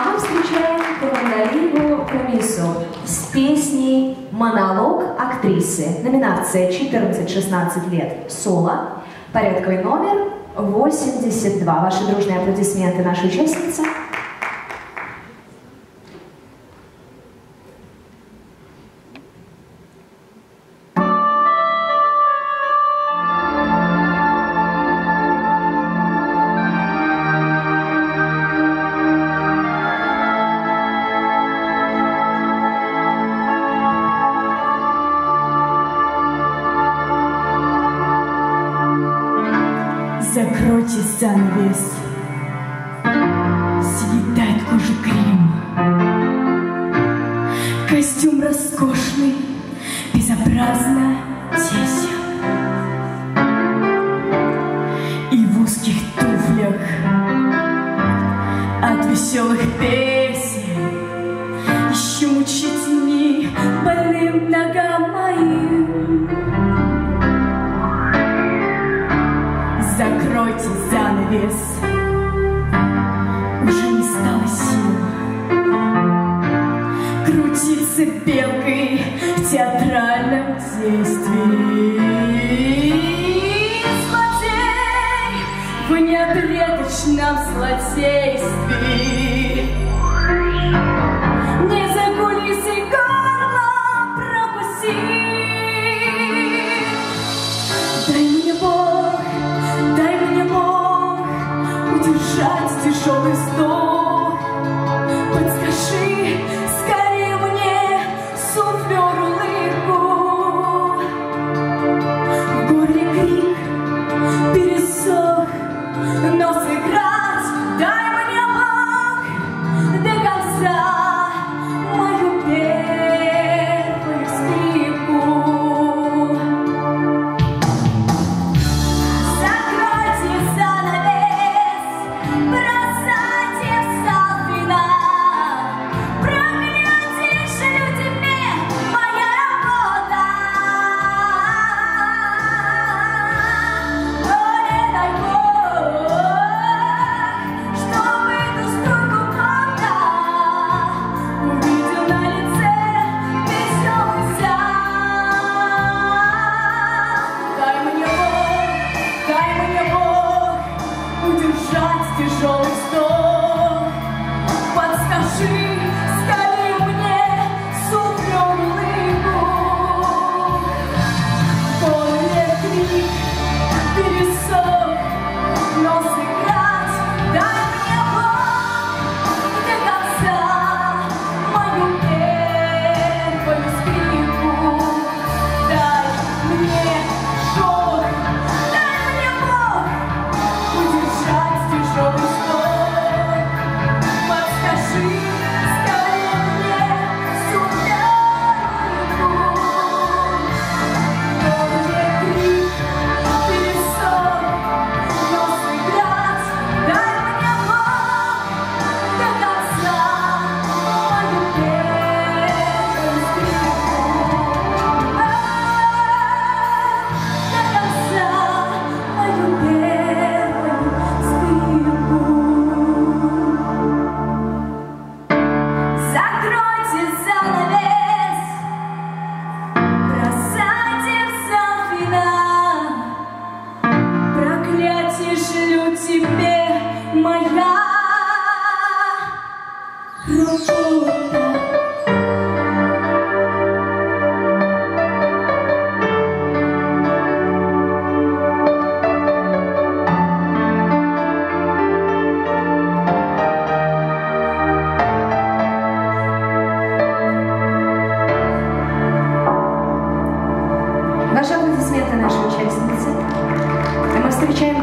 А мы встречаем Кавандариву Камису с песней «Монолог актрисы». Номинация 14-16 лет «Соло». Порядковый номер 82. Ваши дружные аплодисменты нашей участнице. занавес Съедает кожу крем. Костюм роскошный, безобразно тесен. И в узких туфлях от веселых песен Еще мучить не больным ногам. перцепенкой в театральном действии. Злодей в неотрекочном злодействе. but I сбежать тяжелый стол. Подскажи Ваши аплодисменты нашей участницы. Мы встречаем